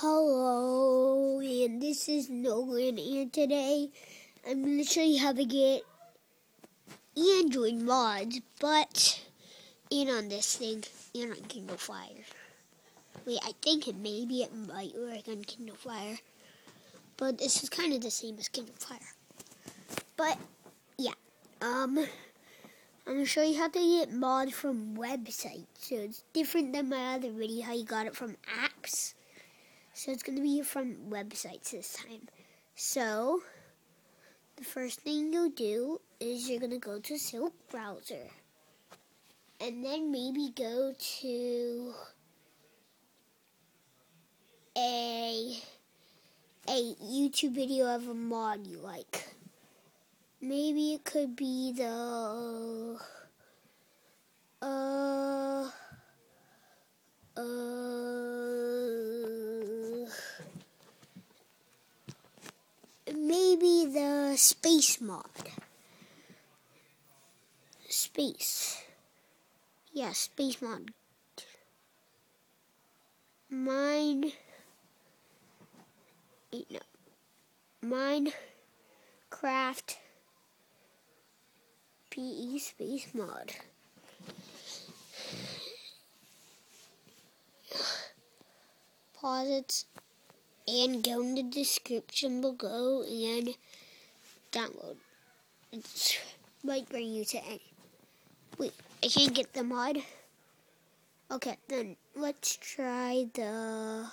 Hello, and this is Nolan, and today I'm going to show you how to get Android mods, but and on this thing, and on Kindle Fire. Wait, I think it maybe it might work on Kindle Fire, but this is kind of the same as Kindle Fire. But yeah, um, I'm going to show you how to get mods from websites. So it's different than my other video, how you got it from apps. So it's going to be from websites this time. So the first thing you'll do is you're going to go to Silk Browser. And then maybe go to a a YouTube video of a mod you like. Maybe it could be the uh space mod. Space. Yeah, space mod. Mine. No. Minecraft PE space mod. Pause it and go in the description below and download. It might bring you to any. Wait, I can't get the mod. Okay, then let's try the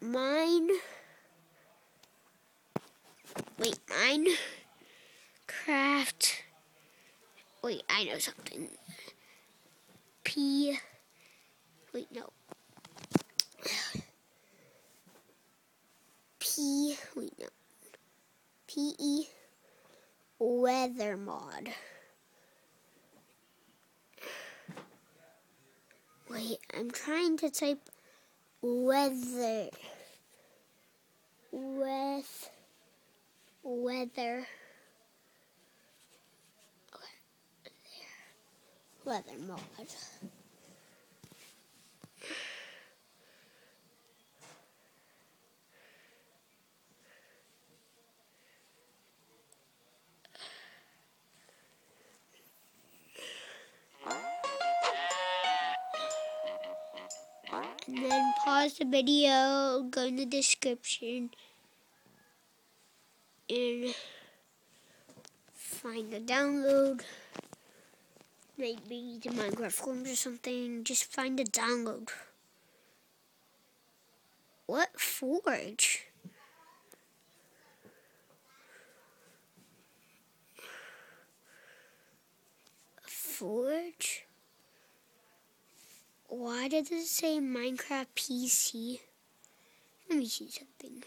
mine. Wait, mine craft. Wait, I know something. P. Wait, no. P. Wait, no. PE weather mod. Wait, I'm trying to type weather. With weather. Weather mod. Then pause the video, go in the description, and find the download. Maybe the Minecraft forms or something. Just find the download. What forge? Forge? Why does it say Minecraft PC? Let me see something.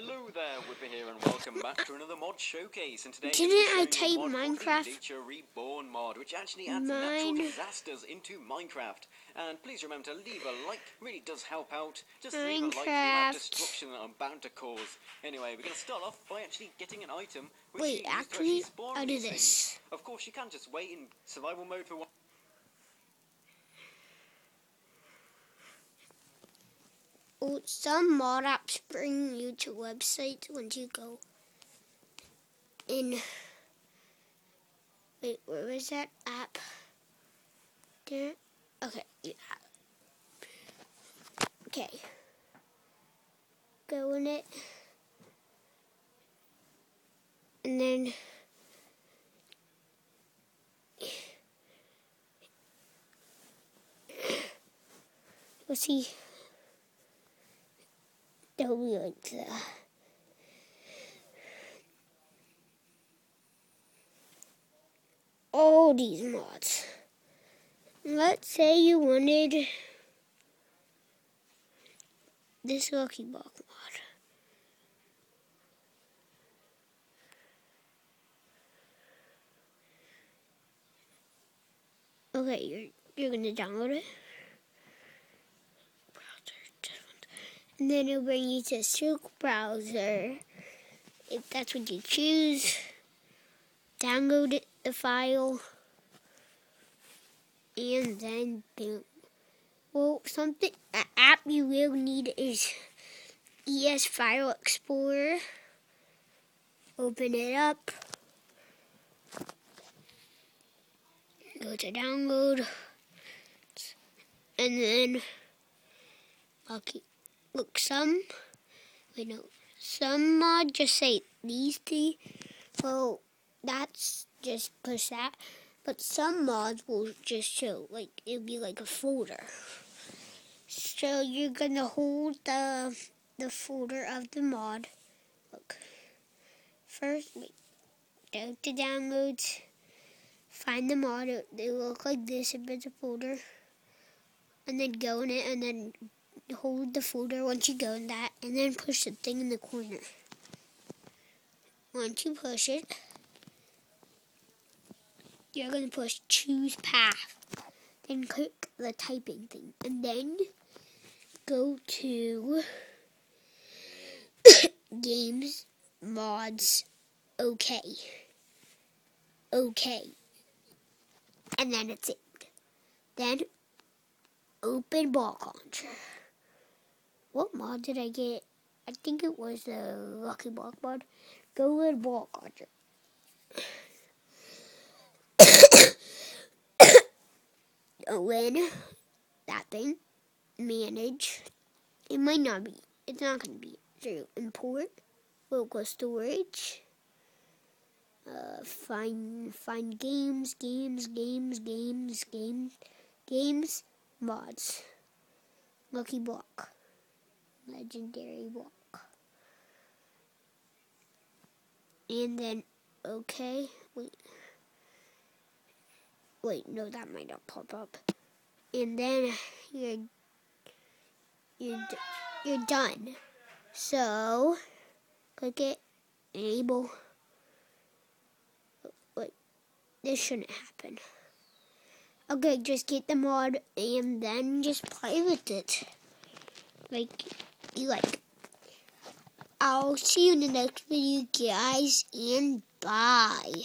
Hello there, Whipper here, and welcome back to another mod showcase. And today, Didn't I type Minecraft? Nature Reborn mod, which actually adds natural Mine- disasters into Minecraft. And please remember to leave a like; really does help out. Just leave a like for the amount of Minecraft. destruction that I'm bound to cause. Anyway, we're going to start off by actually getting an item. Which Wait, you use to actually, I'll do this. Of course, you can't just wait in survival mode for one. Oh, some mod apps bring you to websites once you go in. Wait, where was that app? There. Okay. Yeah. Okay. Go in it. And then. Let's see. That'll like the. All these mods. Let's say you wanted this Lucky Block mod. Okay, you're you're gonna download it. And then it'll bring you to Silk Browser. If that's what you choose, download it, the file, and then boom. Well, something an app you will need is ES File Explorer. Open it up. Go to download, and then okay, look some. Wait no, some mod just say these three. Well, that's just push that. But some mods will just show, like, it'll be like a folder. So you're gonna hold the the folder of the mod. Look. First, wait, go to downloads, find the mod. They look like this if it's a folder. And then go in it and then hold the folder once you go in that and then push the thing in the corner. Once you push it, you're going to push choose path. Then click the typing thing. And then go to games, mods, okay. Okay. And then it's it. Then open BlockLauncher. What mod did I get? I think it was the Lucky Block mod. Go with BlockLauncher. win that thing, manage. It might not be. It's not going to be. So import, local storage, uh, find find games, games, games, games, games, games, mods, lucky block, legendary walk. and then okay, wait. Wait, no, that might not pop up. And then you're you're you're done. So click it, enable. Wait, this shouldn't happen. Okay, just get the mod and then just play with it. Like you like. I'll see you in the next video, guys, and bye.